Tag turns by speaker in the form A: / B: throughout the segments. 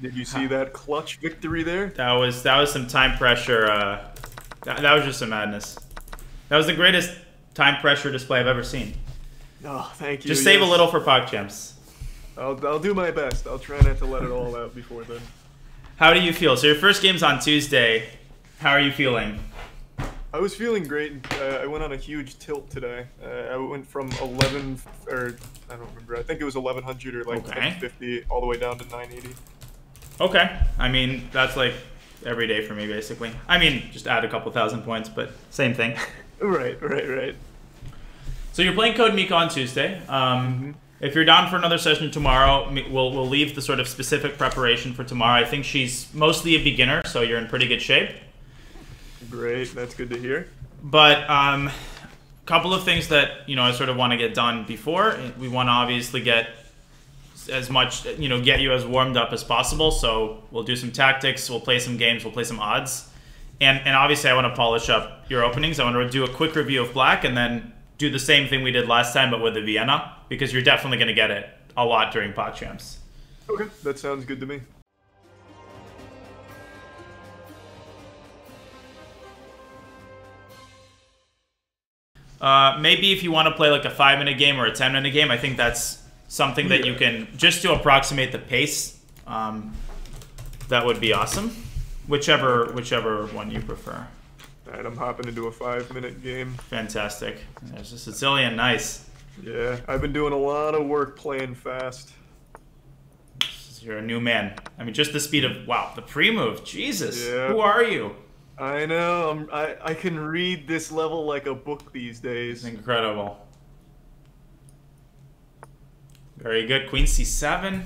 A: Did you see that clutch victory there?
B: That was that was some time pressure. Uh, that, that was just some madness. That was the greatest time pressure display I've ever seen.
A: Oh, thank you.
B: Just save a little for PogChamps.
A: I'll, I'll do my best. I'll try not to let it all out before then.
B: How do you feel? So your first game's on Tuesday. How are you feeling?
A: I was feeling great. Uh, I went on a huge tilt today. Uh, I went from 11 or I don't remember. I think it was 1100 or like
B: Okay.
A: 1050 all the way down to 980.
B: Okay. I mean, that's like every day for me, basically. I mean, just add a couple thousand points, but same thing.
A: Right, right, right.
B: So you're playing CodeMiko on Tuesday. Um, If you're down for another session tomorrow, we'll, we'll leave the sort of specific preparation for tomorrow. I think she's mostly a beginner, so you're in pretty good shape.
A: Great. That's good to hear.
B: But um, a couple of things that you know I sort of want to get done before. We want to obviously get as much you know get you as warmed up as possible. So we'll do some tactics. We'll play some games. We'll play some odds. And and obviously I want to polish up your openings. I want to do a quick review of black and then do the same thing we did last time, but with the Vienna because you're definitely going to get it a lot during PogChamps.
A: Okay, that sounds good to me.
B: Uh, maybe if you want to play like a five minute game or a ten minute game, I think that's something that you can just to approximate the pace. Um, that would be awesome. Whichever whichever one you prefer.
A: All right, I'm hopping into a five-minute game.
B: Fantastic. There's a Sicilian, nice.
A: Yeah, I've been doing a lot of work playing fast.
B: You're a new man. I mean, just the speed of wow, the pre-move. Jesus,
A: Yeah.
B: who are you?
A: I know. I'm, I I can read this level like a book these days.
B: It's incredible. Very good. Queen C7.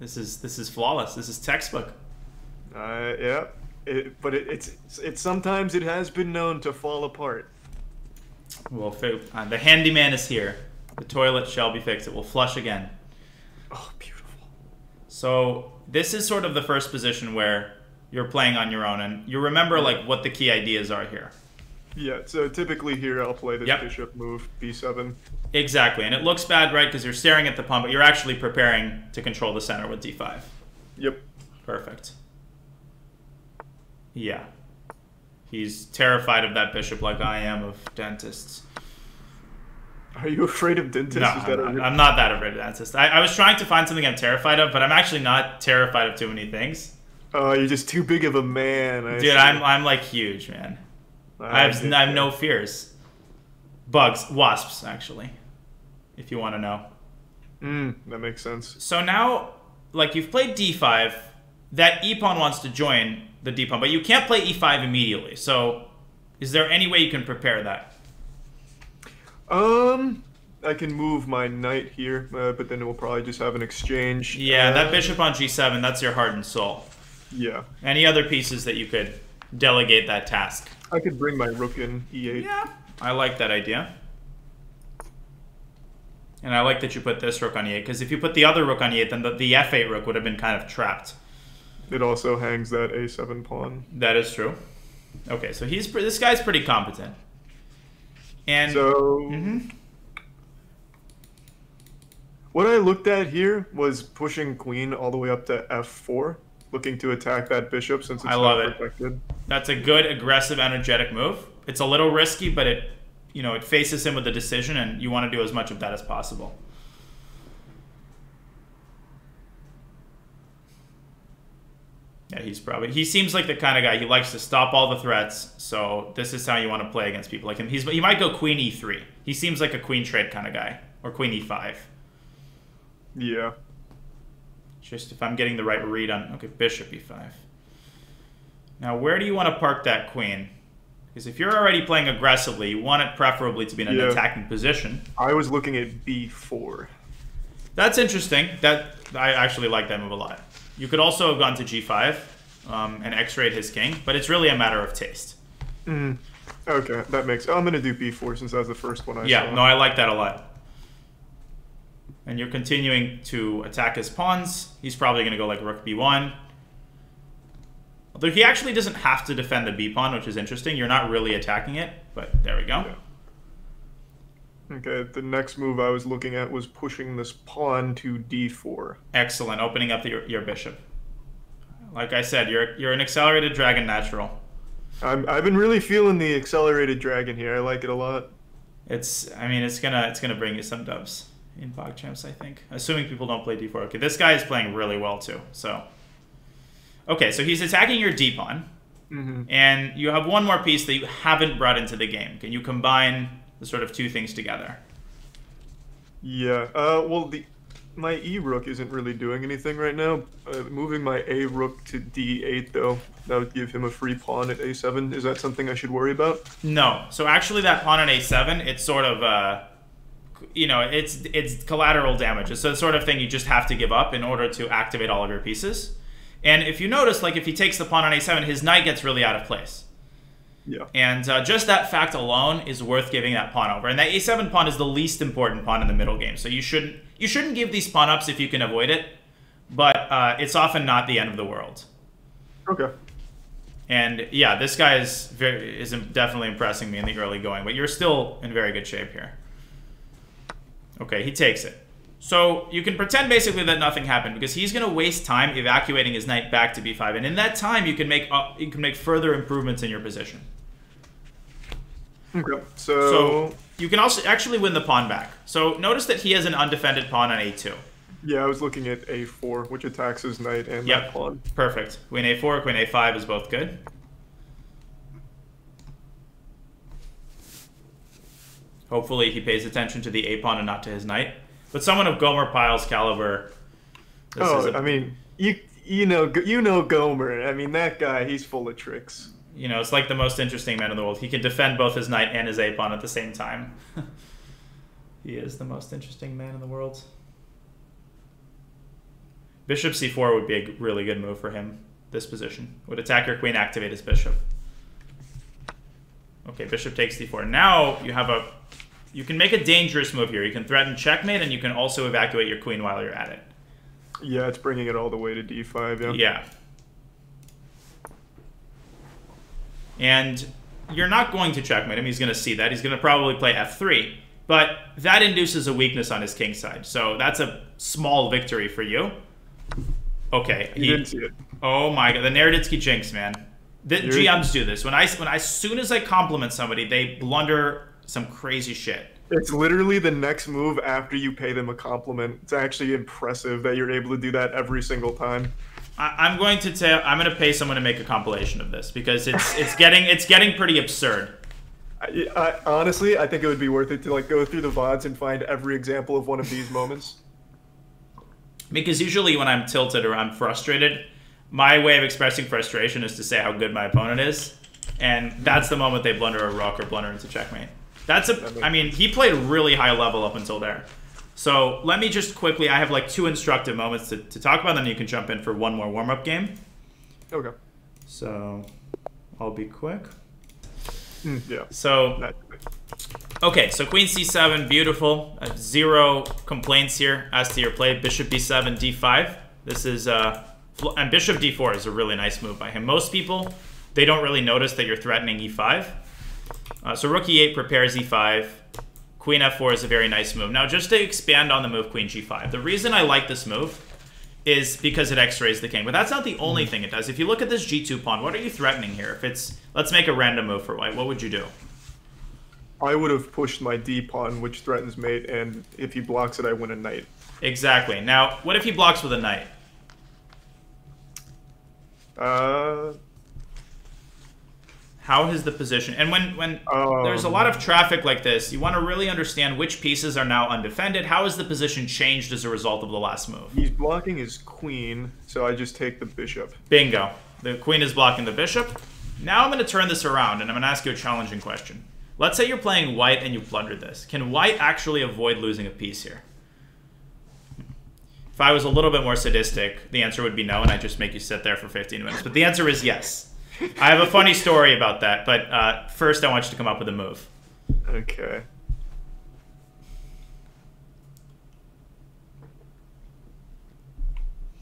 B: This is this is flawless. This is textbook.
A: Uh, yeah. It, but it, it's it's sometimes it has been known to fall apart.
B: Well, uh, the handyman is here. The toilet shall be fixed. It will flush again.
A: Oh, beautiful.
B: So this is sort of the first position where you're playing on your own, and you remember like what the key ideas are here.
A: Yeah. So typically here I'll play the
B: Yep.
A: bishop move, b7.
B: Exactly, and it looks bad, right? Because you're staring at the pawn, but you're actually preparing to control the center with d5.
A: Yep.
B: Perfect. Yeah. He's terrified of that bishop like I am of dentists.
A: Are you afraid of dentists?
B: No, I'm not, I'm not that afraid of dentists. I, I was trying to find something I'm terrified of, but I'm actually not terrified of too many things.
A: Oh, you're just too big of a man. I
B: Dude,
A: see.
B: I'm I'm like huge, man. I have, I have no fears. Bugs, wasps, actually, if you want to know.
A: Mm, that makes sense.
B: So now, like you've played d5, that e pawn wants to join the d pawn, but you can't play e5 immediately. So, is there any way you can prepare that?
A: Um, I can move my knight here, uh, but then we'll probably just have an exchange.
B: Yeah,
A: Uh,
B: that bishop on g7, that's your heart and soul.
A: Yeah,
B: Any other pieces that you could delegate that task?
A: I could bring my rook in e8.
B: Yeah, I like that idea. And I like that you put this rook on e8, because if you put the other rook on e8, then the, the f8 rook would have been kind of trapped.
A: It also hangs that a7 pawn.
B: That is true. Okay, so he's pre- this guy's pretty competent. And
A: So
B: Mhm.
A: what I looked at here was pushing queen all the way up to f4, looking to attack that bishop since it's
B: I love
A: not
B: it.
A: protected.
B: that's a good, aggressive, energetic move. It's a little risky, but it, you know, it faces him with a decision, and you want to do as much of that as possible. Yeah, he's probably he seems like the kind of guy he likes to stop all the threats. So this is how you want to play against people like him. He's he might go queen e3. He seems like a queen trade kind of guy or queen e e5.
A: Yeah.
B: Just if I'm getting the right read on okay, bishop e5. Now, where do you want to park that queen? Because if you're already playing aggressively, you want it preferably to be in an
A: Yeah.
B: attacking position.
A: I was looking at b4.
B: That's interesting. That I actually like that move a lot. You could also have gone to g5 um, and x-rayed his king, but it's really a matter of taste.
A: Mm. Okay, that makes. I'm gonna do b4 since that was the first one I saw.
B: Yeah,
A: saw.
B: no, I like that a lot. And you're continuing to attack his pawns. He's probably going to go like rook b1. Although he actually doesn't have to defend the b pawn, which is interesting. You're not really attacking it, but there we go.
A: Yeah. Okay, the next move I was looking at was pushing this pawn to d4.
B: Excellent, opening up the, your, your bishop. Like I said, you're you're an accelerated dragon natural.
A: I'm, I've been really feeling the accelerated dragon here. I like it a lot.
B: It's I mean it's gonna it's gonna bring you some dubs in PogChamps, I think. Assuming people don't play d4. Okay, this guy is playing really well too. So Okay, so he's attacking your d pawn.
A: Mm-hmm.
B: And you have one more piece that you haven't brought into the game. Can you combine the sort of two things together?
A: Yeah. Uh, well, the my e rook isn't really doing anything right now. Uh, moving my a rook to d8 though, that would give him a free pawn at a7. Is that something I should worry about?
B: No. So actually, that pawn on a7, it's sort of uh, you know, it's it's collateral damage. It's the sort of thing you just have to give up in order to activate all of your pieces. And if you notice, like if he takes the pawn on a7, his knight gets really out of place.
A: Yeah.
B: And uh, just that fact alone is worth giving that pawn over. And that a7 pawn is the least important pawn in the middle game. So you shouldn't you shouldn't give these pawn ups if you can avoid it. But uh, it's often not the end of the world.
A: Okay.
B: And yeah, this guy is very is definitely impressing me in the early going. But you're still in very good shape here. Okay, he takes it. So you can pretend basically that nothing happened because he's going to waste time evacuating his knight back to b5, and in that time you can make uh, you can make further improvements in your position.
A: Okay. So,
B: So you can also actually win the pawn back. So notice that he has an undefended pawn on a2.
A: yeah, I was looking at a4, which attacks his knight and
B: Yep.
A: that pawn.
B: Perfect. Queen a4, queen a5 is both good. Hopefully he pays attention to the a pawn and not to his knight. But someone of Gomer Pyle's caliber.
A: Oh,
B: a-
A: I mean, you you know you know Gomer. I mean, that guy, he's full of tricks.
B: you know, it's like the most interesting man in the world. He can defend both his knight and his a pawn at the same time. he is the most interesting man in the world. Bishop c4 would be a really good move for him. This position would attack your queen, activate his bishop. Okay, bishop takes d4. Now you have a, you can make a dangerous move here. You can threaten checkmate, and you can also evacuate your queen while you're at it.
A: Yeah, it's bringing it all the way to d5. Yeah.
B: Yeah. And you're not going to checkmate him. He's going to see that. He's going to probably play f3. But that induces a weakness on his king side. So that's a small victory for you. Okay.
A: You didn't see it.
B: Oh my god, the Naroditsky jinx, man. The
A: You're-
B: GMs do this. When I when I, as soon as I compliment somebody, they blunder some crazy shit.
A: It's literally the next move after you pay them a compliment. It's actually impressive that you're able to do that every single time.
B: I, I'm going to tell. I'm going to pay someone to make a compilation of this because it's it's getting it's getting pretty absurd.
A: I, I, honestly, I think it would be worth it to like go through the vods and find every example of one of these moments.
B: Because usually when I'm tilted or I'm frustrated, my way of expressing frustration is to say how good my opponent is, and that's the moment they blunder a rook or blunder into checkmate. That's a. I mean, he played really high level up until there. So let me just quickly. I have like two instructive moments to, to talk about, then you can jump in for one more warm up game.
A: Okay.
B: So I'll be quick.
A: Mm, yeah.
B: So Okay, so queen c7, beautiful. Uh, zero complaints here as to your play. Bishop b7, d5. This is, uh, and bishop d4 is a really nice move by him. Most people, they don't really notice that you're threatening e5. Uh, so rook e8 prepares e5. Queen f4 is a very nice move. Now, just to expand on the move queen g5, the reason I like this move is because it x-rays the king. But that's not the only thing it does. If you look at this g2 pawn, what are you threatening here? If it's, let's make a random move for white, what would you do?
A: I would have pushed my d pawn, which threatens mate, and if he blocks it, I win a knight.
B: Exactly. Now, what if he blocks with a knight?
A: Uh,
B: How is the position? And when when
A: Um,
B: there's a lot of traffic like this, you want to really understand which pieces are now undefended. How has the position changed as a result of the last move?
A: he's blocking his queen, so I just take the bishop.
B: Bingo. The queen is blocking the bishop. Now I'm going to turn this around and I'm going to ask you a challenging question. Let's say you're playing white and you blundered this. Can white actually avoid losing a piece here? If I was a little bit more sadistic, the answer would be no, and I'd just make you sit there for 15 minutes. But the answer is yes. I have a funny story about that, but uh, first I want you to come up with a move.
A: Okay.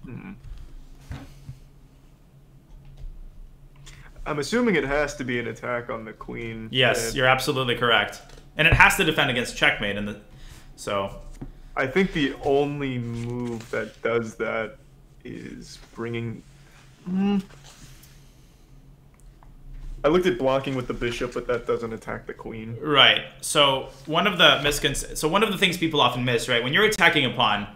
A: Hmm. I'm assuming it has to be an attack on the queen.
B: Yes,
A: and-
B: you're absolutely correct. and it has to defend against checkmate. And the so
A: I think the only move that does that is bringing. Mm. I looked at blocking with the bishop, but that doesn't attack the queen.
B: Right. So one of the miscon- so one of the things people often miss, right, when you're attacking a pawn.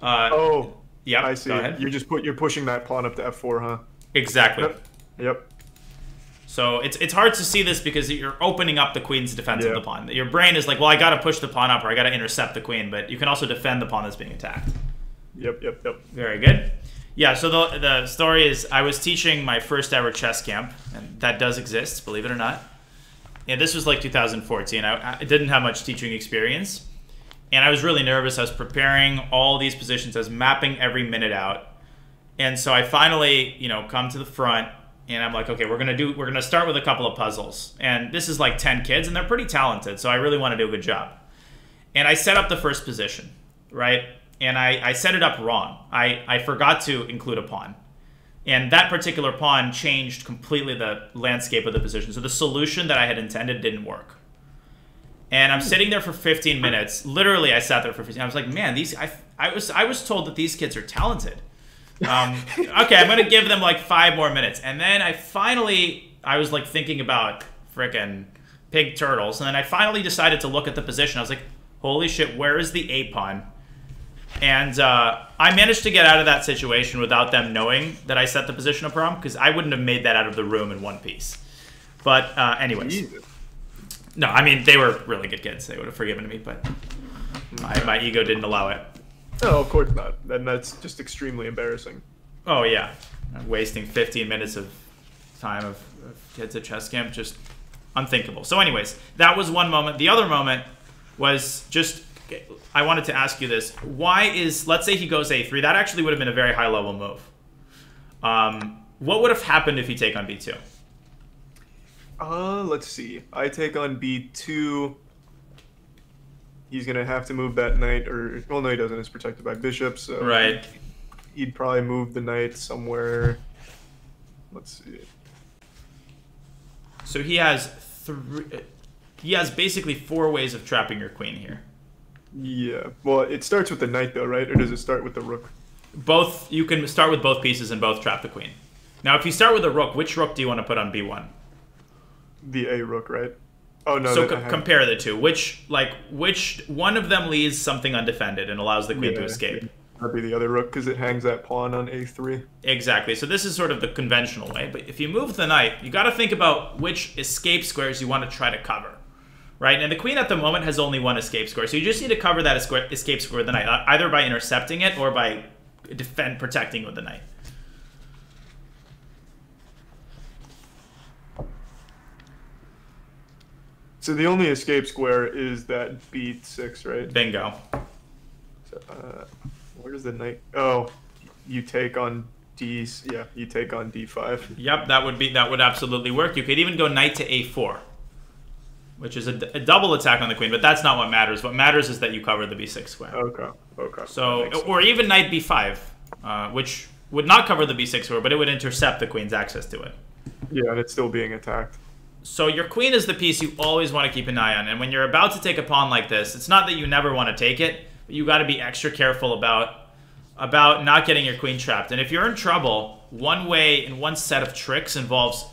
B: Uh,
A: oh.
B: Yeah.
A: I see. You're just put you're pushing that pawn up to f4, huh?
B: Exactly.
A: Yep. yep.
B: So it's it's hard to see this because you're opening up the queen's defense of the pawn. Your brain is like, well, I got to push the pawn up or I got to intercept the queen, but you can also defend the pawn that's being attacked.
A: Yep, yep, yep.
B: Very good. Yeah, so the, the story is I was teaching my first ever chess camp, and that does exist, believe it or not. And this was like 2014. I, I didn't have much teaching experience, and I was really nervous. I was preparing all these positions, I was mapping every minute out. And so I finally, you know, come to the front and I'm like, okay, we're gonna do we're gonna start with a couple of puzzles. And this is like 10 kids and they're pretty talented, so I really want to do a good job. And I set up the first position, right? And I, I set it up wrong. I, I forgot to include a pawn. And that particular pawn changed completely the landscape of the position. So the solution that I had intended didn't work. And I'm sitting there for 15 minutes. Literally, I sat there for 15. I was like, man, these I, I was I was told that these kids are talented. Um, okay, I'm gonna give them like five more minutes, and then I finally I was like thinking about freaking pig turtles, and then I finally decided to look at the position. I was like, holy shit, where is the a pawn? And uh, I managed to get out of that situation without them knowing that I set the position up wrong, because I wouldn't have made that out of the room in one piece. But uh, anyways, Jesus. no, I mean they were really good kids. They would have forgiven me, but my, my ego didn't allow it.
A: No, of course not. And that's just extremely embarrassing.
B: Oh yeah, wasting 15 minutes of time of, of kids at chess camp just unthinkable. So, anyways, that was one moment. The other moment was just I wanted to ask you this: Why is let's say he goes a3? That actually would have been a very high level move. Um, what would have happened if you take on b2?
A: Uh, let's see. I take on b2 he's gonna have to move that knight, or well, no, he doesn't. It's protected by bishops. So
B: right.
A: He'd probably move the knight somewhere. Let's see.
B: So he has three. He has basically four ways of trapping your queen here.
A: Yeah. Well, it starts with the knight, though, right? Or does it start with the rook?
B: Both. You can start with both pieces and both trap the queen. Now, if you start with a rook, which rook do you want to put on b1?
A: The a rook, right? Oh no.
B: So co- compare the two. Which like which one of them leaves something undefended and allows the queen yeah, to escape?
A: That'd be the other rook because it hangs that pawn on a3.
B: Exactly. So this is sort of the conventional way. But if you move the knight, you got to think about which escape squares you want to try to cover. Right? And the queen at the moment has only one escape square. So you just need to cover that escape square with the knight, either by intercepting it or by defend protecting with the knight.
A: So the only escape square is that b6, right?
B: Bingo.
A: So, uh, where does the knight? Oh, you take on d. Yeah, you take on d5.
B: Yep, that would be that would absolutely work. You could even go knight to a4, which is a, a double attack on the queen. But that's not what matters. What matters is that you cover the b6 square.
A: Okay. Okay.
B: So, or even knight b5, uh, which would not cover the b6 square, but it would intercept the queen's access to it.
A: Yeah, and it's still being attacked.
B: So your queen is the piece you always want to keep an eye on. And when you're about to take a pawn like this, it's not that you never want to take it, but you got to be extra careful about about not getting your queen trapped. And if you're in trouble, one way and one set of tricks involves,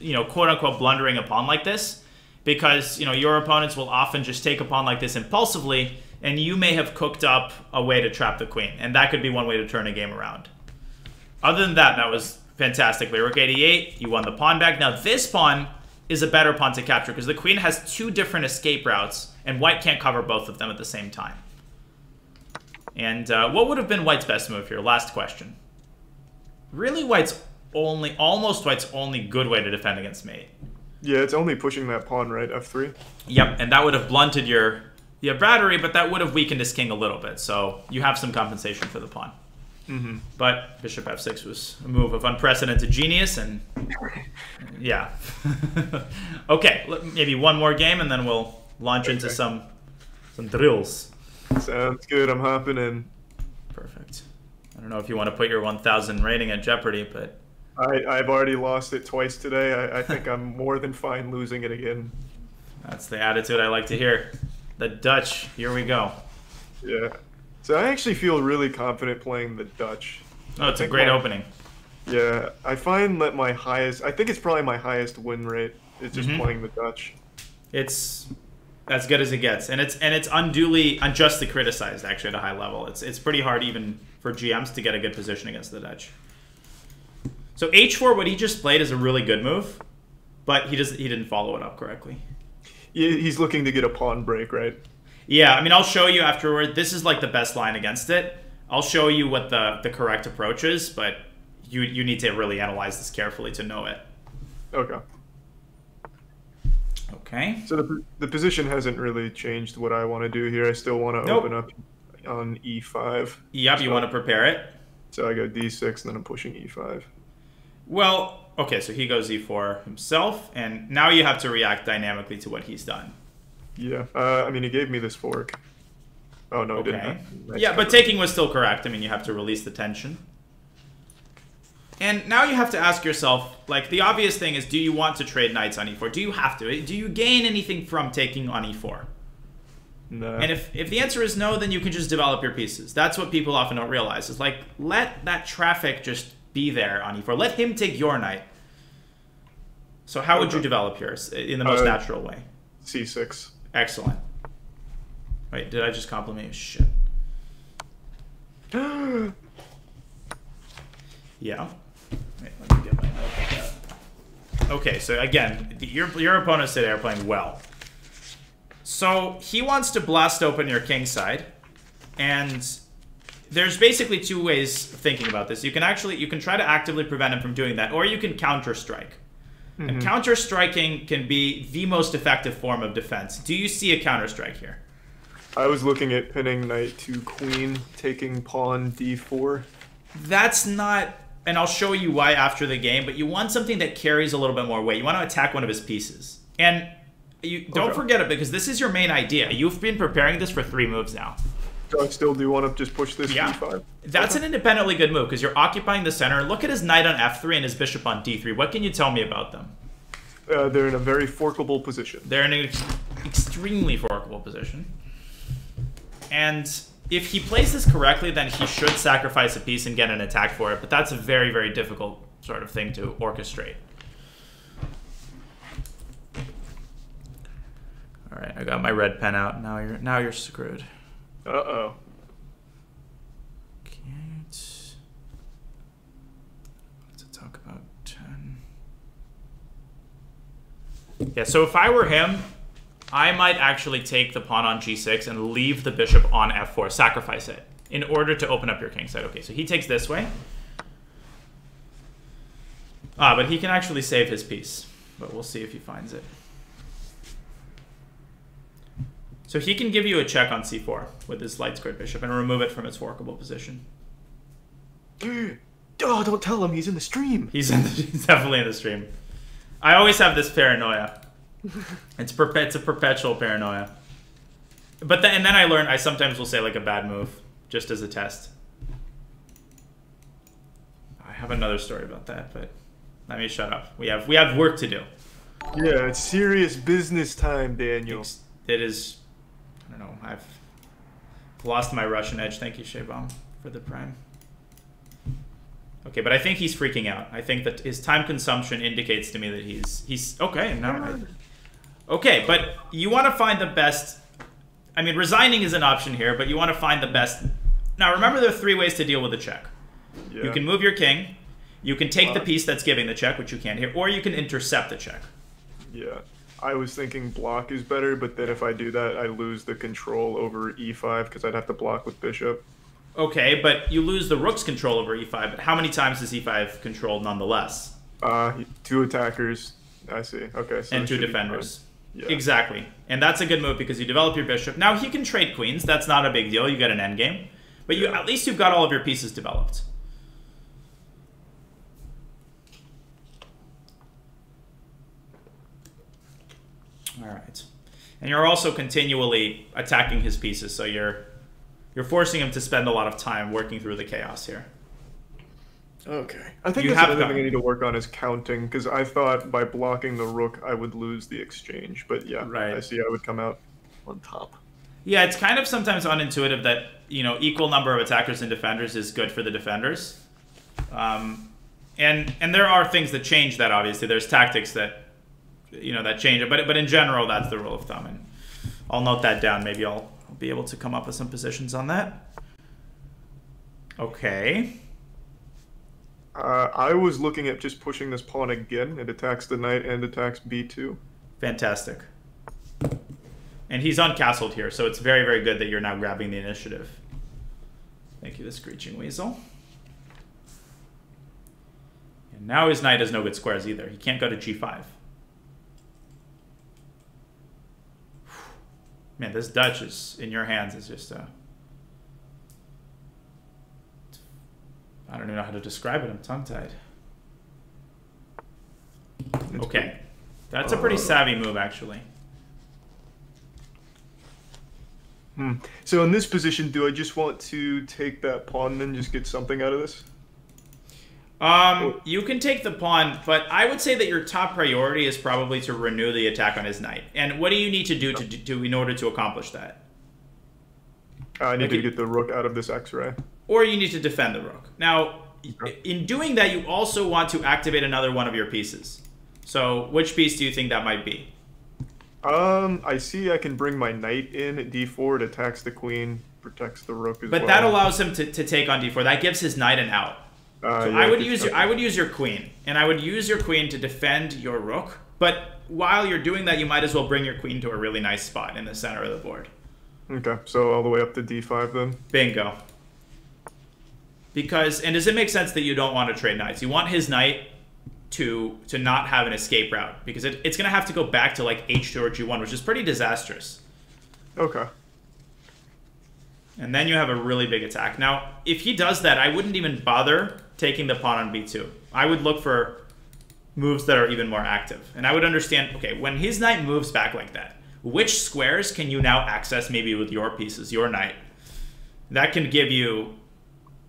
B: you know, quote unquote blundering a pawn like this, because you know your opponents will often just take a pawn like this impulsively, and you may have cooked up a way to trap the queen, and that could be one way to turn a game around. Other than that, that was fantastically rook 88. You won the pawn back. Now this pawn is a better pawn to capture because the queen has two different escape routes, and white can't cover both of them at the same time. And uh, what would have been white's best move here? Last question. Really, white's only, almost white's only good way to defend against mate.
A: Yeah, it's only pushing that pawn, right? F3?
B: Yep, and that would have blunted your, your battery, but that would have weakened his king a little bit, so you have some compensation for the pawn.
A: Mm-hmm.
B: But bishop f6 was a move of unprecedented genius, and yeah. okay, maybe one more game, and then we'll launch okay. into some some drills.
A: Sounds good. I'm hopping in.
B: Perfect. I don't know if you want to put your 1,000 rating at jeopardy, but
A: I, I've already lost it twice today. I, I think I'm more than fine losing it again.
B: That's the attitude I like to hear. The Dutch. Here we go.
A: Yeah. So I actually feel really confident playing the Dutch.
B: Oh, it's a great
A: my-
B: opening.
A: Yeah, I find that my highest, I think it's probably my highest win rate is just
B: Mhm.
A: playing the Dutch.
B: It's as good as it gets, and it's and it's unduly, unjustly criticized actually at a high level. It's it's pretty hard even for GMs to get a good position against the Dutch. So h4, what he just played is a really good move, but he does he didn't follow it up correctly.
A: He's looking to get a pawn break, right?
B: Yeah, I mean, I'll show you afterward. This is like the best line against it. I'll show you what the the correct approach is, but you you need to really analyze this carefully to know it.
A: Okay.
B: Okay.
A: So the, the position hasn't really changed what I want to do here. I still want to
B: Nope.
A: open up on e5.
B: Yep, you want to prepare it.
A: So I go d6 and then I'm pushing e e5.
B: Well, okay, so he goes e4 himself, and now you have to react dynamically to what he's done.
A: Yeah. Uh, I mean, he gave me this fork. Oh, no, he
B: Okay.
A: didn't.
B: Yeah, but taking was still correct. I mean, you have to release the tension. And now you have to ask yourself, like, the obvious thing is, do you want to trade knights on e4? Do you have to? Do you gain anything from taking on e4?
A: No.
B: And if, if the answer is no, then you can just develop your pieces. That's what people often don't realize. Is like, let that traffic just be there on e4. Let him take your knight. So how would you develop yours in the most
A: Uh,
B: natural way?
A: c6.
B: Excellent. Wait, did I just compliment you? Shit. Yeah. Wait, let me get my. Okay, so again, the- your your opponents today are playing well. So he wants to blast open your king side, and there's basically two ways of thinking about this. You can actually you can try to actively prevent him from doing that, or you can counter strike. And mm-hmm. counter striking can be the most effective form of defense. Do you see a counter strike here?
A: I was looking at pinning knight to queen, taking pawn d4.
B: That's not, and I'll show you why after the game. But you want something that carries a little bit more weight. You want to attack one of his pieces, and you don't
A: Okay.
B: forget it because this is your main idea. You've been preparing this for three moves now.
A: So I still do want to just push this
B: Yeah.
A: d5.
B: That's an independently good move because you're occupying the center. Look at his knight on f3 and his bishop on d3. What can you tell me about them?
A: Uh, they're in a very forkable position.
B: They're in an ex- extremely forkable position. And if he plays this correctly, then he should sacrifice a piece and get an attack for it. But that's a very, very difficult sort of thing to orchestrate. All right, I got my red pen out. Now you're now you're screwed.
A: Uh oh.
B: Can't. Let's talk about 10. Yeah, so if I were him, I might actually take the pawn on g6 and leave the bishop on f4, sacrifice it, in order to open up your king side. Okay, so he takes this way. Ah, but he can actually save his piece. But we'll see if he finds it. So he can give you a check on c4 with his light squared bishop and remove it from its workable position.
A: Oh, don't tell him he's in the stream.
B: He's, in the, he's definitely in the stream. I always have this paranoia. It's perpe- it's a perpetual paranoia. But then and then I learn I sometimes will say like a bad move just as a test. I have another story about that, but let me shut up. We have we have work to do.
A: Yeah, it's serious business time, Daniel.
B: It's- It is don't know, I've lost my Russian edge. Thank you, Shaybom, for the prime. Okay, but I think he's freaking out. I think that his time consumption indicates to me that he's he's okay. Now, I- okay, but you want to find the best. I mean, resigning is an option here, but you want to find the best. Now, remember, there are three ways to deal with a check.
A: Yeah.
B: You can move your king. You can take the piece that's giving the check, which you can't here, or you can intercept the check.
A: Yeah. I was thinking block is better, but then if I do that, I lose the control over e5 because I'd have to block with bishop.
B: Okay, but you lose the rook's control over e5. But how many times is e5 controlled nonetheless?
A: Uh, two attackers. I see. Okay. So
B: and two defenders.
A: Yeah.
B: Exactly. And that's a good move because you develop your bishop. Now he can trade queens. That's not a big deal. You get an endgame. But you
A: Yeah.
B: at least you've got all of your pieces developed. All right. And you're also continually attacking his pieces, so you're you're forcing him to spend a lot of time working through the chaos here.
A: Okay. I think
B: You
A: that's
B: have
A: another thing I need to work on is counting, because I thought by blocking the rook I would lose the exchange. But yeah,
B: Right.
A: I see I would come out on top.
B: Yeah, it's kind of sometimes unintuitive that you know equal number of attackers and defenders is good for the defenders, um, and and there are things that change that. Obviously, there's tactics that you know that change it, but but in general, that's the rule of thumb, and I'll note that down. Maybe I'll, I'll be able to come up with some positions on that. Okay.
A: Uh, I was looking at just pushing this pawn again. It attacks the knight and attacks b2.
B: Fantastic. And he's uncastled here, so it's very, very good that you're now grabbing the initiative. Thank you, the Screeching Weasel. And now his knight has no good squares either. He can't go to g5. Man, this Dutch is in your hands is just a. I don't even know how to describe it. I'm tongue tied. Okay. That's a pretty
A: Uh,
B: savvy move, actually.
A: Hmm. So in this position, do I just want to take that pawn and just get something out of this?
B: Um, you can take the pawn, but I would say that your top priority is probably to renew the attack on his knight. And what do you need to do to, to in order to accomplish that?
A: Uh, I need
B: Okay.
A: to get the rook out of this X-ray.
B: Or you need to defend the rook. Now,
A: Okay.
B: in doing that, you also want to activate another one of your pieces. So, which piece do you think that might be?
A: Um, I see I can bring my knight in at d4. It attacks the queen, protects the rook as
B: But
A: well.
B: that allows him to, to take on d4. That gives his knight an out.
A: Uh,
B: So
A: yeah,
B: I would use your, I would use your queen, and I would use your queen to defend your rook. But while you're doing that, you might as well bring your queen to a really nice spot in the center of the board.
A: Okay, so all the way up to d5 then.
B: Bingo. Because and does it make sense that you don't want to trade knights? You want his knight to to not have an escape route because it, it's going to have to go back to like h2 or g1, which is pretty disastrous.
A: Okay.
B: And then you have a really big attack. Now, if he does that, I wouldn't even bother taking the pawn on b2. I would look for moves that are even more active. And I would understand, okay, when his knight moves back like that, which squares can you now access maybe with your pieces, your knight? That can give you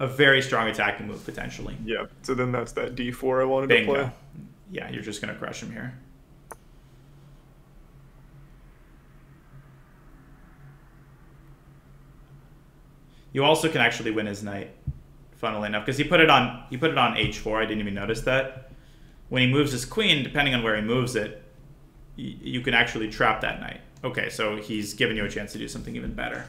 B: a very strong attacking move potentially.
A: Yeah. So then that's that d4 I wanted to play.
B: Yeah, you're just going to crush him here. You also can actually win his knight, funnily enough, because he put it on he put it on h4. I didn't even notice that. When he moves his queen, depending on where he moves it, y- you can actually trap that knight. Okay, so he's given you a chance to do something even better.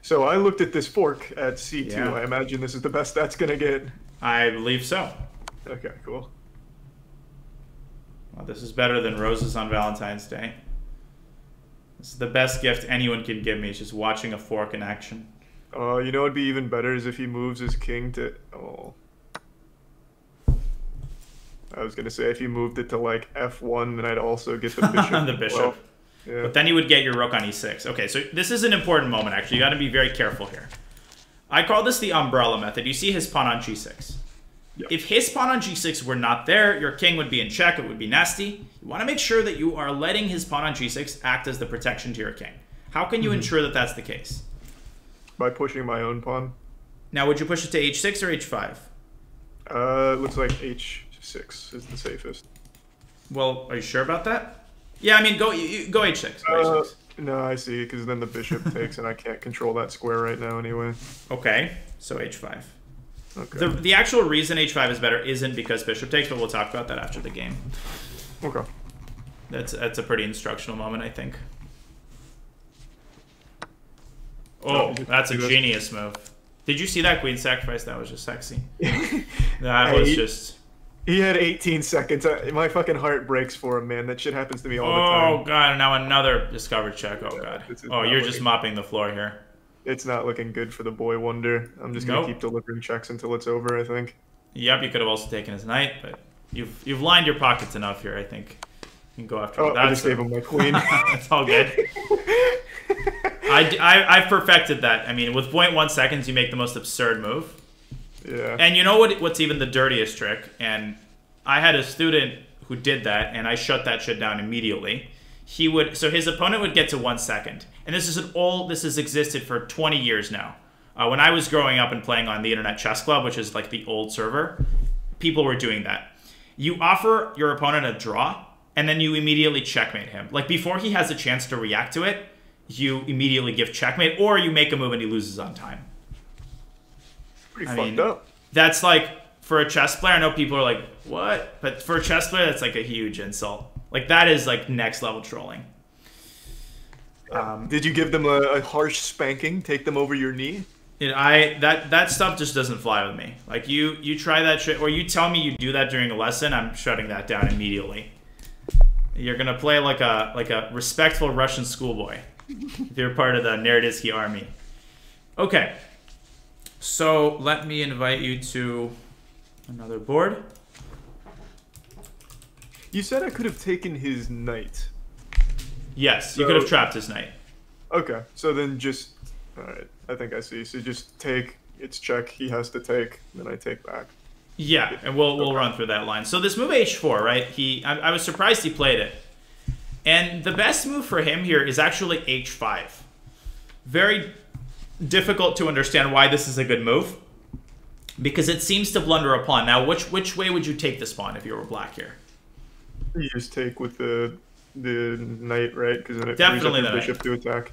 A: So I looked at this fork at c2.
B: Yeah.
A: I imagine this is the best that's gonna get.
B: I believe so.
A: Okay, cool.
B: Well, this is better than roses on Valentine's Day. This is the best gift anyone can give me. Is just watching a fork in action.
A: Uh, you know it'd be even better is if he moves his king to. Oh. I was gonna say if he moved it to like f1, then I'd also get the bishop.
B: the bishop.
A: well. Yeah.
B: But then you would get your rook on e6. Okay, so this is an important moment, actually. You got to be very careful here. I call this the umbrella method. You see his pawn on g6.
A: Yeah.
B: If his pawn on g6 were not there, your king would be in check. It would be nasty. You want to make sure that you are letting his pawn on g6 act as the protection to your king. How can you ensure that that's the case?
A: By pushing my own pawn.
B: Now, would you push it to h6 or h5?
A: Uh, it looks like h6 is the safest.
B: Well, are you sure about that? Yeah, I mean, go you- go h6. Go
A: Uh,
B: h6.
A: no, I see, because then the bishop takes, and I can't control that square right now anyway.
B: Okay, so h5.
A: Okay.
B: The, the actual reason h5 is better isn't because bishop takes, but we'll talk about that after the game.
A: Okay.
B: That's that's a pretty instructional moment, I think. Oh,
A: Oh,
B: that's a genius move. Did you see that queen sacrifice? That was just sexy. That was
A: he-
B: just.
A: He had 18 seconds. I, my fucking heart breaks for him, man. That shit happens to me all the
B: oh,
A: time.
B: Oh god! Now another discovered check. Oh god. Oh, you're just mopping the floor here.
A: It's not looking good for the boy wonder. I'm just gonna
B: Nope.
A: keep delivering checks until it's over. I think.
B: Yep, you could have also taken his knight, but you've you've lined your pockets enough here. I think can go after.
A: Oh, I
B: That's
A: just gave him my queen.
B: It's all good. I, I, I've perfected that. I mean, with 0.1 seconds, you make the most absurd move.
A: yeah.
B: And you know what? What's even the dirtiest trick? And I had a student who did that, and I shut that shit down immediately. He would so his opponent would get to one second, and this is an all this has existed for 20 years now. Uh, when I was growing up and playing on the Internet Chess Club, which is like the old server, people were doing that. You offer your opponent a draw, and then you immediately checkmate him. Like before he has a chance to react to it, you immediately give checkmate, or you make a move and he loses on time.
A: Pretty
B: I
A: fucked
B: mean-
A: up.
B: That's like for a chess player. I know people are like, "What?" But for a chess player, that's like a huge insult. Like that is like next level trolling. Um,
A: Did you give them a, a harsh spanking? Take them over your knee?
B: And I that that stuff just doesn't fly with me. Like you you try that shit or you tell me you do that during a lesson, I'm shutting that down immediately. You're gonna play like a like a respectful Russian schoolboy if you're part of the Naroditsky army. Okay. So let me invite you to another board.
A: You said I could have taken his knight.
B: Yes, you could have trapped his knight.
A: Okay, so then just. Alright, I think I see. So just take. It's check. He has to take. Then I take back.
B: Yeah, and we'll we'll run through that line. So this move h4, right? He I, I was surprised he played it, and the best move for him here is actually h5. Very difficult to understand why this is a good move, because it seems to blunder a pawn. Now, which which way would you take this pawn if you were black here?
A: You just take with the the knight, right? Because then it
B: Definitely
A: frees up
B: the
A: bishop to attack.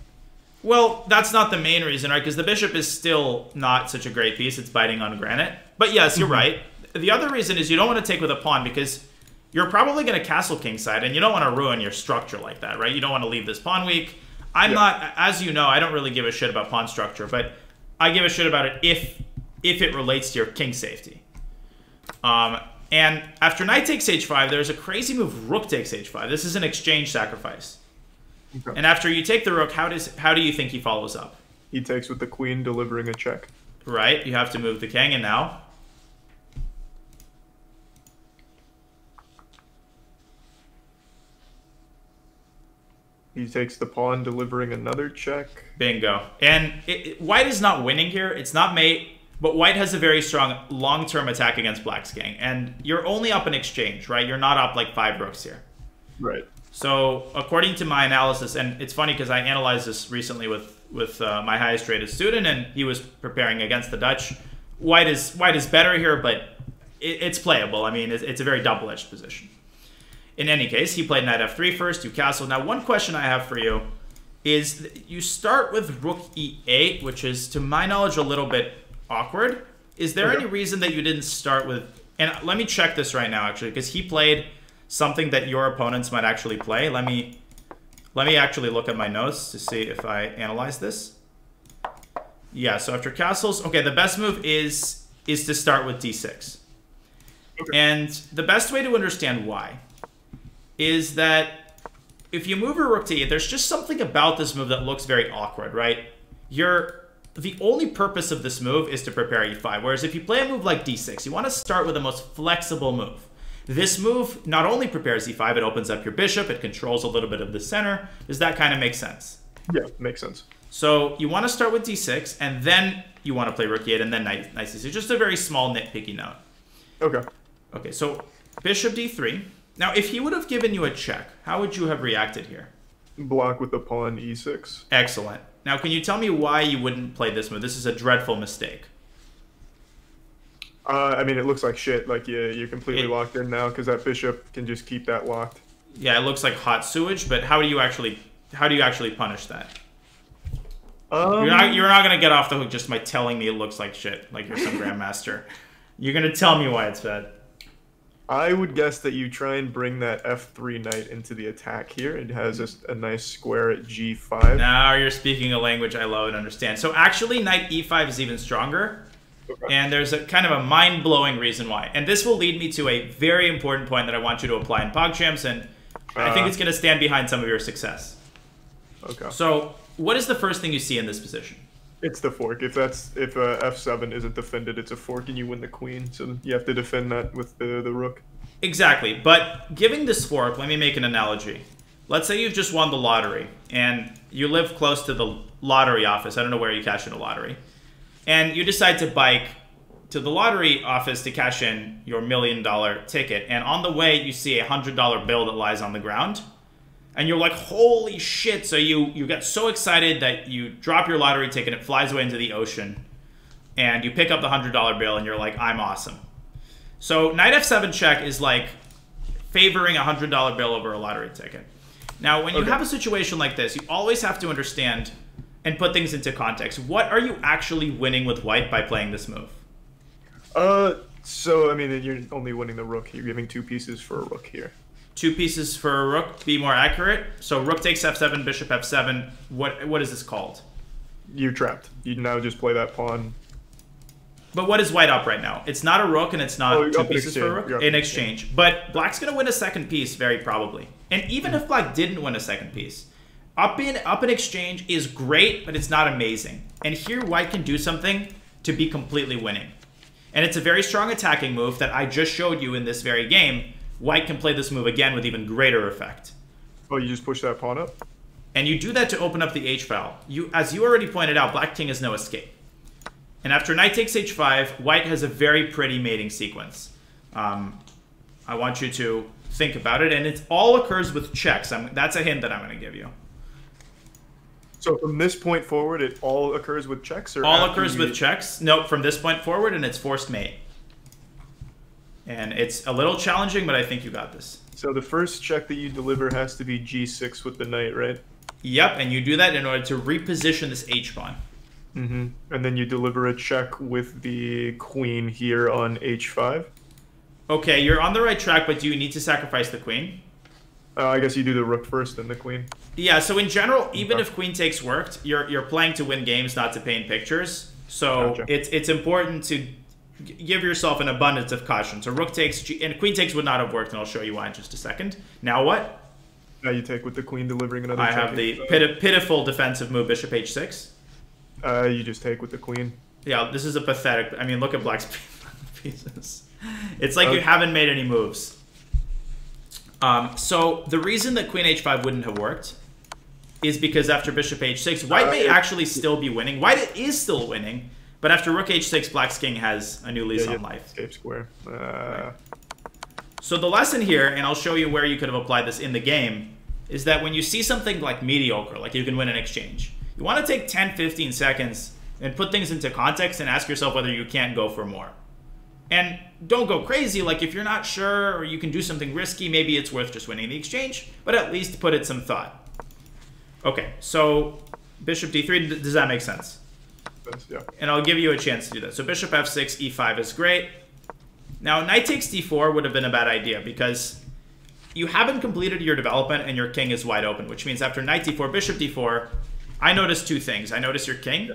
B: Well, that's not the main reason, right? Because the bishop is still not such a great piece. It's biting on granite. But yes, you're mm-hmm. right. The other reason is you don't want to take with a pawn because you're probably going to castle kingside, and you don't want to ruin your structure like that, right? You don't want to leave this pawn weak. I'm
A: Yeah.
B: not, as you know, I don't really give a shit about pawn structure, but I give a shit about it if if it relates to your king safety. Um, and after knight takes h5, there's a crazy move rook takes h5. This is an exchange sacrifice.
A: Okay.
B: And after you take the rook, how does how do you think he follows up?
A: He takes with the queen, delivering a check.
B: Right, you have to move the king, and now
A: He takes the pawn, delivering another check.
B: bingo. And it, it- white is not winning here. It's not mate, but white has a very strong long-term attack against black's king, and you're only up in exchange, right? You're not up like five rooks here.
A: Right.
B: So according to my analysis, and it's funny because I analyzed this recently with with uh, my highest rated student, and he was preparing against the Dutch. White is white is better here, but it, it's playable. I mean, it's, it's a very double edged position. In any case, he played knight f3 first, you castle. Now, one question I have for you is you start with rook e8, which is, to my knowledge, a little bit awkward. Is there any reason that you didn't start with? And let me check this right now, actually, because he played something that your opponents might actually play. Let me let me actually look at my notes to see if I analyze this. Yeah, so after castles, okay, the best move is is to start with d6.
A: Okay.
B: And the best way to understand why is that if you move your rook to e8, there's just something about this move that looks very awkward, right? You're the only purpose of this move is to prepare e5. Whereas if you play a move like d6, you want to start with the most flexible move. This move not only prepares e5, it opens up your bishop, it controls a little bit of the center. Does that kind of make sense?
A: Yeah, makes sense.
B: So you want to start with d6, and then you want to play rook e8, and then knight, knight c6. Just a very small nitpicky note.
A: Okay.
B: Okay, so bishop d3. Now, if he would have given you a check, how would you have reacted here?
A: Block with the pawn E e6.
B: Excellent. Now, can you tell me why you wouldn't play this move? This is a dreadful mistake.
A: Uh, I mean, it looks like shit. Like, yeah, you're completely
B: It-
A: locked in now because that bishop can just keep that locked.
B: Yeah, it looks like hot sewage, but how do you actually how do you actually punish that?
A: Um,
B: You're not you're not gonna get off the hook just by telling me it looks like shit, like you're some grandmaster. You're gonna tell me why it's bad.
A: I would guess that you try and bring that f3 knight into the attack here. It has a, a nice square at g5.
B: Now you're speaking a language I love and understand. So actually, knight e5 is even stronger.
A: Okay.
B: And there's a kind of a mind blowing reason why. And this will lead me to a very important point that I want you to apply in PogChamps, and I think
A: Uh.
B: it's going to stand behind some of your success.
A: Okay.
B: So, what is the first thing you see in this position?
A: It's the fork. If that's if uh, f7 isn't defended, it's a fork, and you win the queen. So you have to defend that with the the rook.
B: Exactly. But giving this fork, let me make an analogy. Let's say you've just won the lottery and you live close to the lottery office. I don't know where you cash in a lottery. And you decide to bike to the lottery office to cash in your million dollar ticket. And on the way, you see a hundred dollar bill that lies on the ground. And you're like, holy shit. So you, you get so excited that you drop your lottery ticket, and it flies away into the ocean. and you pick up the hundred dollar bill, and you're like, I'm awesome. So knight f7 check is like favoring a hundred dollar bill over a lottery ticket. Now, when you
A: Okay.
B: have a situation like this, you always have to understand and put things into context. What are you actually winning with white by playing this move?
A: Uh, so I mean, you're only winning the rook. You're giving two pieces for a rook here.
B: Two pieces for a rook, be more accurate. So rook takes f7, bishop f7. What what is this called?
A: You're trapped. You now just play that pawn.
B: But what is white up right now? It's not a rook and it's not
A: Oh,
B: two pieces for a rook in
A: in
B: exchange. But black's gonna win a second piece very probably. And even if black didn't win a second piece, up in up in exchange is great, but it's not amazing. And here white can do something to be completely winning. And it's a very strong attacking move that I just showed you in this very game. White can play this move again with even greater effect.
A: Oh, you just push that pawn up.
B: And you do that to open up the h file. You, as you already pointed out, black king has no escape. And after knight takes h5, white has a very pretty mating sequence. Um, I want you to think about it, and it all occurs with checks. I'm, that's a hint that I'm going to give you.
A: So from this point forward, it all occurs with checks, or
B: All occurs
A: you-
B: with checks. Nope, from this point forward, and it's forced mate. And it's a little challenging, but I think you got this.
A: So the first check that you deliver has to be g6 with the knight, right?
B: Yep, and you do that in order to reposition this h pawn.
A: Mm-hmm. And then you deliver a check with the queen here on h5.
B: Okay, you're on the right track, but do you need to sacrifice the queen?
A: Uh, I guess you do the rook first, then the queen.
B: Yeah, so in general, even if queen takes worked, you're you're playing to win games, not to paint pictures. So
A: Gotcha.
B: it's it's important to give yourself an abundance of caution. So rook takes G- and queen takes would not have worked, and I'll show you why in just a second. Now what?
A: Now you take with the queen, delivering another.
B: I have the pit- pitiful defensive move, bishop h6.
A: Uh, you just take with the queen.
B: Yeah, this is a pathetic. I mean, look at black's pieces. It's like you haven't made any moves. Um, so the reason that queen h5 wouldn't have worked is because after bishop h6, white
A: Uh,
B: may actually still be winning. White is still winning, but after rook h6, black's king has a new lease
A: Yeah,
B: on life.
A: escape square. Uh,
B: So the lesson here, and I'll show you where you could have applied this in the game, is that when you see something like mediocre, like you can win an exchange, you want to take 10, 15 seconds and put things into context and ask yourself whether you can't go for more. And don't go crazy, like if you're not sure or you can do something risky, maybe it's worth just winning the exchange, but at least put it some thought. Okay, so bishop d3, does that make sense?
A: Yeah.
B: and I'll give you a chance to do that. So bishop f6, e5 is great. Now knight takes d4 would have been a bad idea because you haven't completed your development and your king is wide open, which means after knight d4, bishop d4, I notice two things. I notice your king,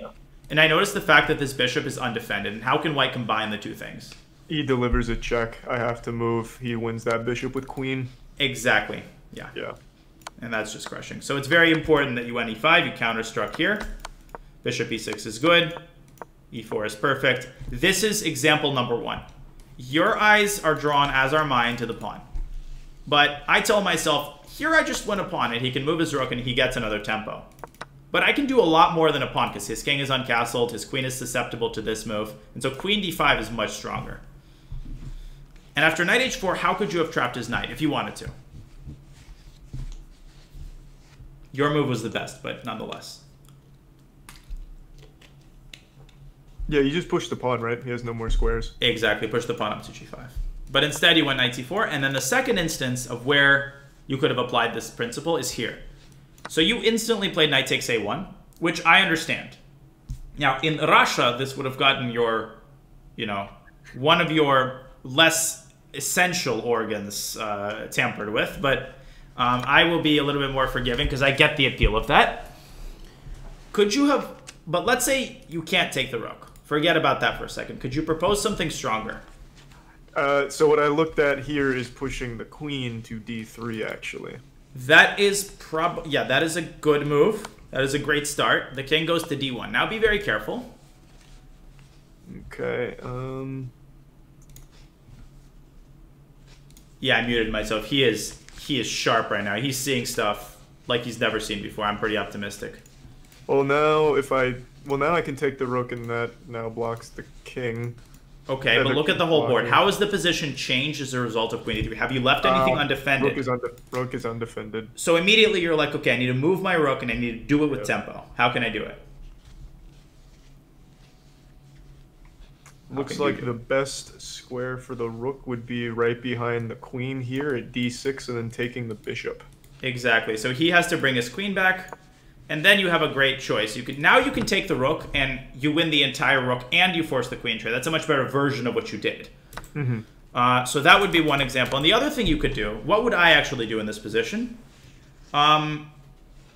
B: and I notice the fact that this bishop is undefended. And how can white combine the two things?
A: He delivers a check. I have to move. He wins that bishop with queen.
B: Exactly. Yeah.
A: Yeah.
B: and that's just crushing. So it's very important that you went e5, you counterstruck here. Bishop e6 is good. e4 is perfect. This is example number one. Your eyes are drawn, as are mine, to the pawn. But I tell myself, here I just win a pawn, and he can move his rook, and he gets another tempo. But I can do a lot more than a pawn, because his king is uncastled, his queen is susceptible to this move, and so queen d5 is much stronger. And after knight h4, how could you have trapped his knight, if you wanted to? Your move was the best, but nonetheless.
A: Yeah, you just push the pawn, right? He has no more squares.
B: Exactly, push the pawn up to g5. But instead, you went knight c4, and then the second instance of where you could have applied this principle is here. So you instantly played knight takes a1, which I understand. Now, in Russia, this would have gotten your, you know, one of your less essential organs uh, tampered with, but um, I will be a little bit more forgiving because I get the appeal of that. Could you have, but let's say you can't take the rook. Forget about that for a second. Could you propose something stronger?
A: Uh, so what I looked at here is pushing the queen to d3, actually.
B: That is prob yeah, that is a good move. That is a great start. The king goes to d1. Now be very careful.
A: Okay. Um.
B: Yeah, I muted myself. He is he is sharp right now. He's seeing stuff like he's never seen before. I'm pretty optimistic.
A: Well, now if I well now I can take the rook, and that now blocks the king.
B: Okay,
A: Yeah,
B: but look at the whole board. How has the position changed as a result of queen e3? Have you left anything
A: Uh,
B: undefended?
A: Rook is unde- rook is undefended.
B: so immediately you're like, okay, I need to move my rook and I need to do it with
A: Yeah.
B: tempo. How can I do it?
A: Looks like the best square for the rook would be right behind the queen here at d6 and then taking the bishop.
B: Exactly. So he has to bring his queen back, and then you have a great choice. You could now you can take the rook and you win the entire rook, and you force the queen trade. That's a much better version of what you did. Uh, so that would be one example. And the other thing you could do, what would I actually do in this position? Um,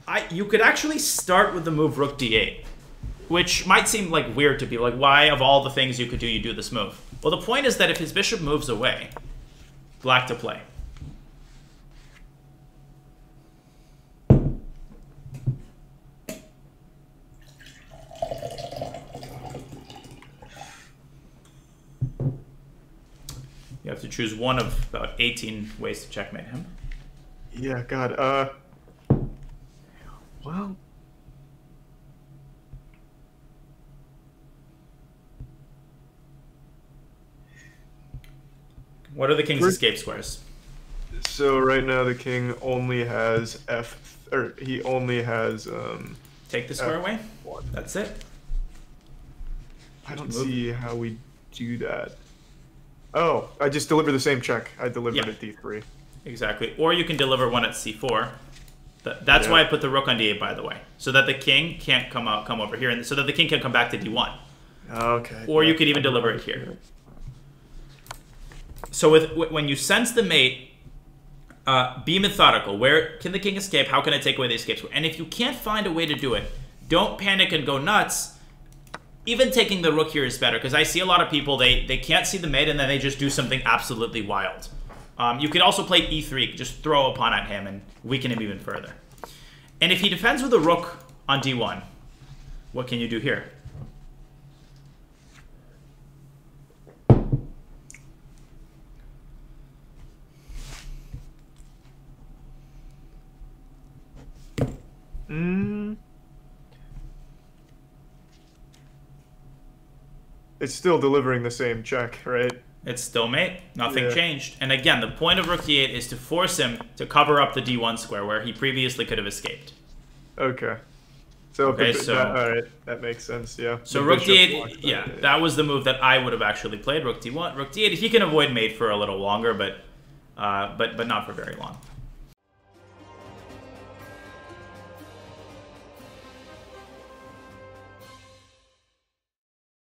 B: I you could actually start with the move rook d8, which might seem like weird to people. Like, why of all the things you could do, you do this move? Well, the point is that if his bishop moves away, black to play. Choose one of about 18 ways to checkmate him.
A: Yeah, God. Uh. Well.
B: What are the king's escape squares?
A: So right now the king only has f, or he only has um.
B: Take the square
A: Uh,
B: away?
A: one.
B: That's it?
A: I don't see how we do that. Oh, I just deliver the same check. I delivered
B: Yeah.
A: at d3.
B: Exactly. Or you can deliver one at c4. That's
A: Yeah.
B: why I put the rook on d8, by the way, so that the king can't come out, come over here, and so that the king can come back to d1.
A: Okay.
B: Or you could even deliver it here. So with when you sense the mate, uh, be methodical. Where can the king escape? How can I take away the escape? And if you can't find a way to do it, don't panic and go nuts. Even taking the rook here is better because I see a lot of people they they can't see the mate and then they just do something absolutely wild. Um, you could also play e3, just throw a pawn at him and weaken him even further. And if he defends with a rook on d1, what can you do here?
A: Mm. It's still delivering the same check, right?
B: It's still mate. Nothing
A: Yeah.
B: changed. And again, the point of rook d8 is to force him to cover up the d1 square where he previously could have escaped.
A: Okay. So,
B: Okay, so-
A: that, all right, that makes sense. Yeah.
B: So
A: The
B: rook d8,
A: blocks that,
B: yeah, that was the move that I would have actually played. Rook d1, rook d8. He can avoid mate for a little longer, but uh, but but not for very long.